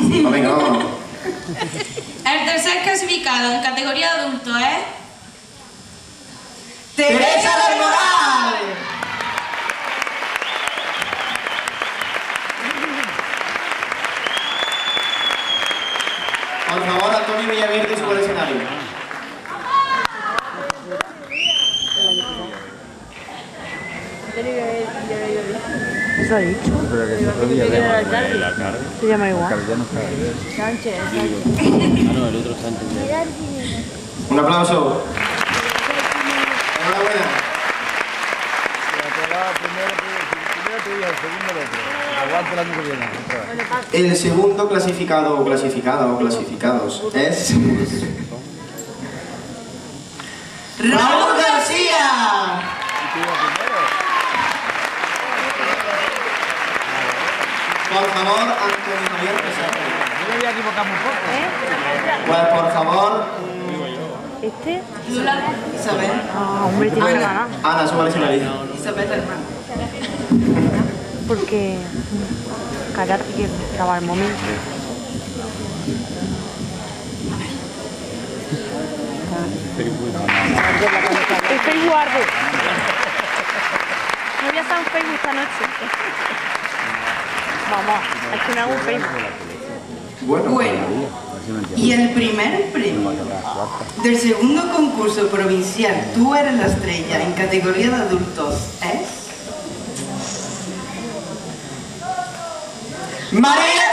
Venga, vamos. El tercer clasificado en categoría adulto es... ¡Teresa del Moral! Por favor, Antonio Villaverde sube al escenario. Eso ha dicho. Pero que el otro día. Se llama igual. ya no está. Sánchez, Ah, no, el otro Sánchez. Un aplauso. Enhorabuena. El segundo. El clasificado o clasificada o clasificados es... ¡Raúl Por favor, Antonio Javier, presente. Yo me voy a equivocar muy poco. Pues por favor, ¿Este? Isabel. Ah, hombre, tiene que ganar. Ana, sube al escenario. Isabel hermano. Porque. Cállate que estaba el momento. El Facebook arde. No voy a estar en Facebook esta noche. Vamos, es un. Bueno, Bueno, y el primer premio del segundo concurso provincial Tú eres la estrella en categoría de adultos es... ¡María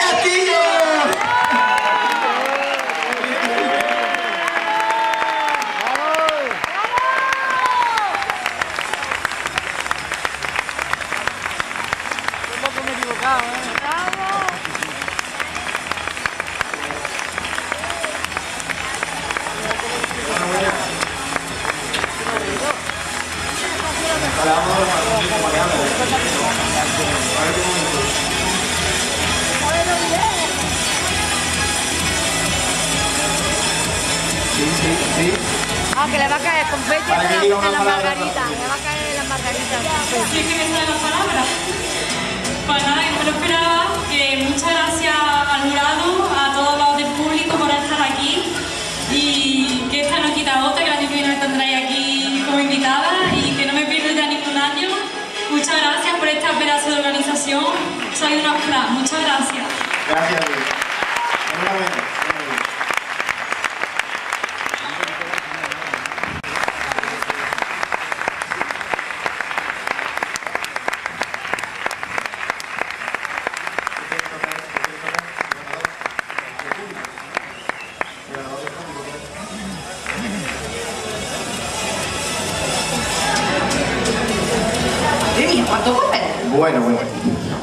Sí, sí, sí. Ah, que le va a caer confeti Para que diga una palabra. Le va a caer la margarita. Sí, que me sale la palabra. Pues nada, Soy una fra. Muchas gracias. Gracias. Bueno, bueno.